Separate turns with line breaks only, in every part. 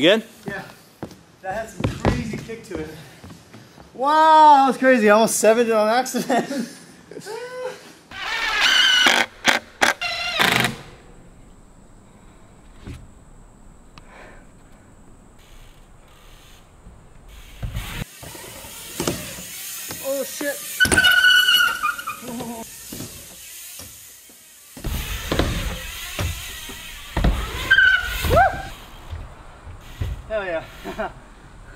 You good?
Yeah. That had some crazy kick to it. Wow, that was crazy. I almost severed it on accident.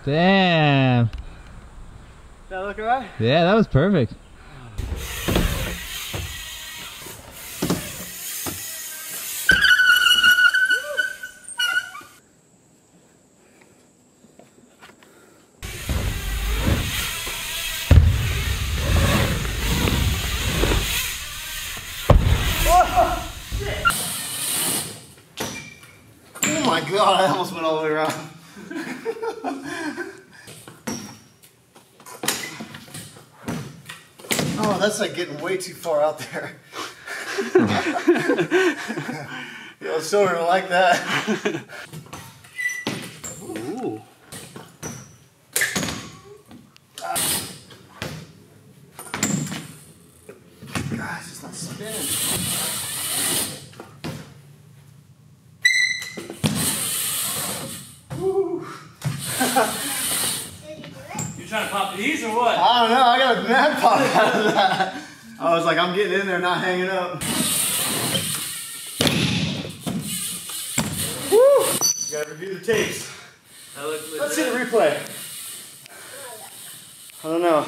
Damn.
that look alright?
Yeah, that was perfect.
Oh my god, I almost went all the way around. oh, that's like getting way too far out there. Yo, Silver, I like that.
Ooh.
Gosh, it's not spinning.
You trying to pop these or what?
I don't know, I got a mad pop out of that. I was like, I'm getting in there, not hanging up. Woo! Gotta review the tapes.
That looked
Let's see the replay. I don't know.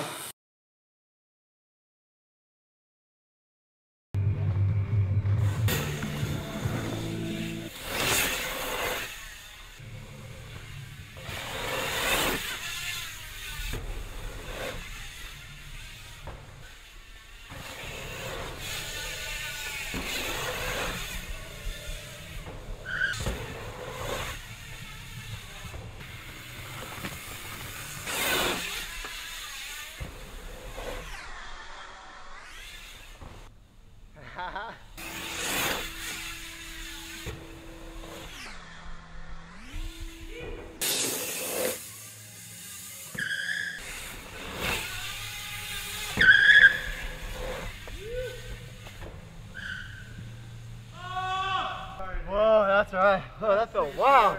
That's right. Oh, that felt wow.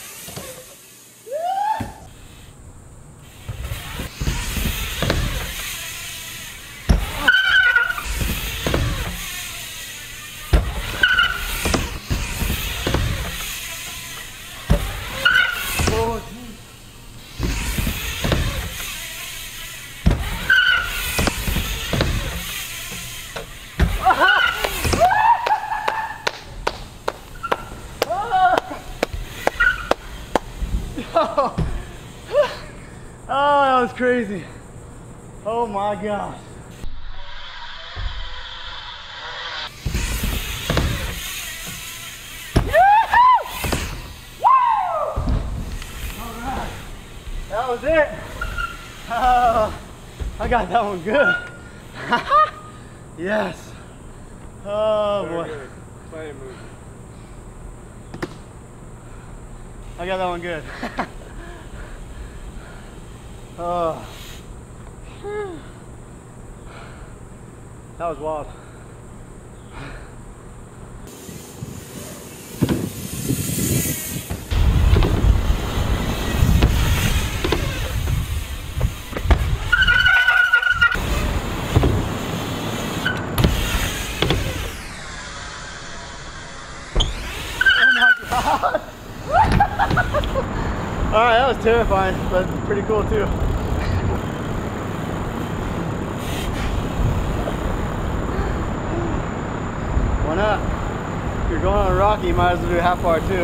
Oh, that was crazy. Oh my gosh. That was it. Oh, I got that one good. yes. Oh boy. I got that one good. oh. That was wild. All right, that was terrifying, but pretty cool too. Why not? If you're going on a rocky, you might as well do half bar too.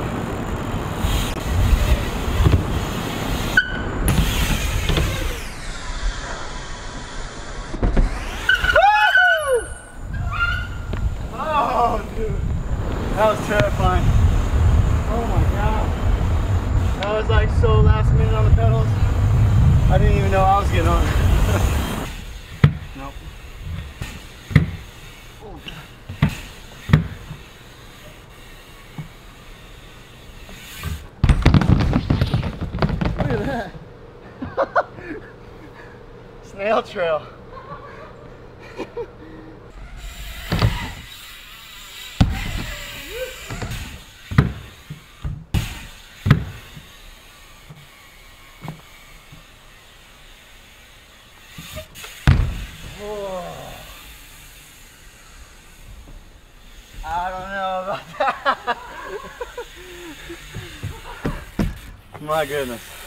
Woo! Oh, dude. That was terrifying. Oh my god. That was like so last minute on the pedals. I didn't even know I was getting on. nope. Oh, God. Look at that. Snail trail. I don't know. My goodness.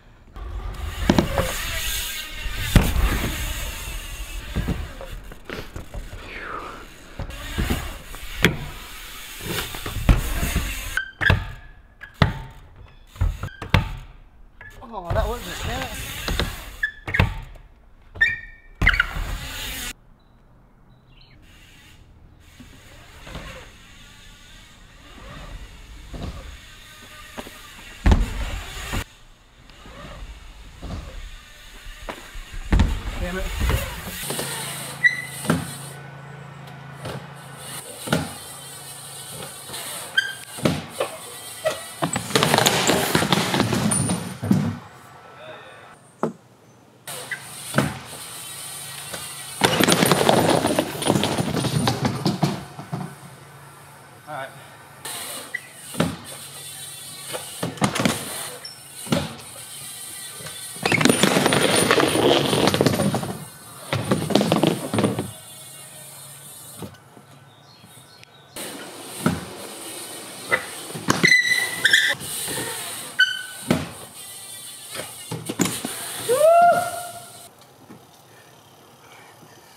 Damn it. All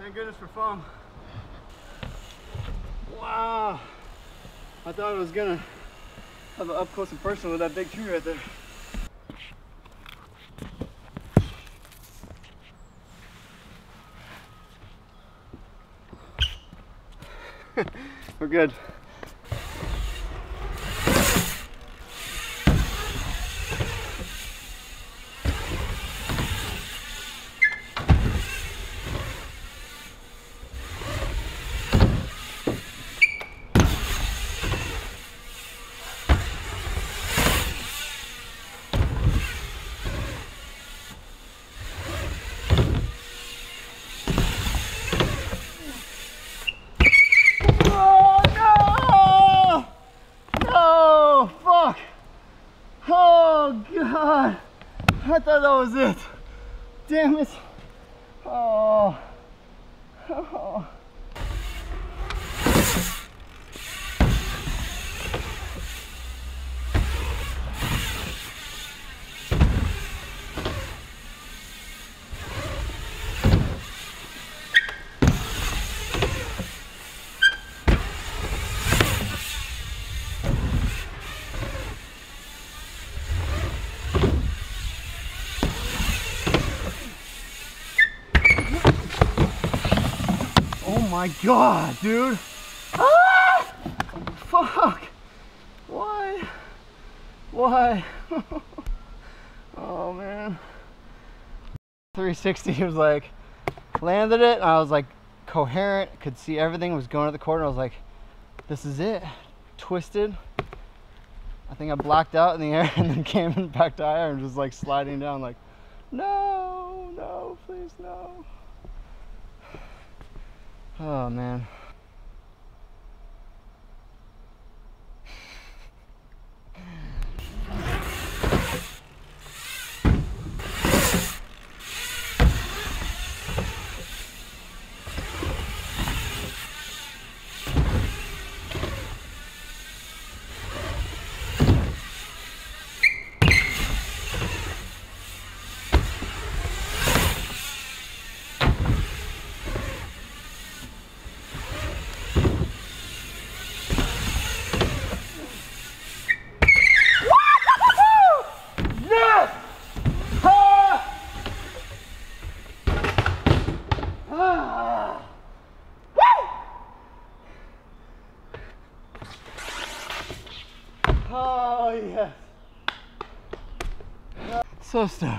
Thank goodness for foam. Wow. I thought I was gonna have an up close and personal with that big tree right there. We're good. My god, dude. Ah! Fuck. Why? Why? oh man. 360 was like landed it and I was like coherent, could see everything was going at the corner. I was like, this is it. Twisted. I think I blacked out in the air and then came back to and just like sliding down like, no, no, please no. Oh man. Yes! Ah! Ah! Woo! Oh yes.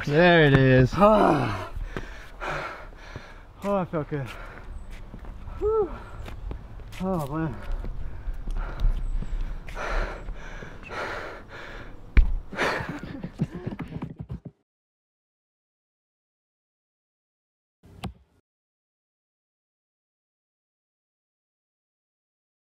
There it is.
Oh, I felt good. Whew. Oh man.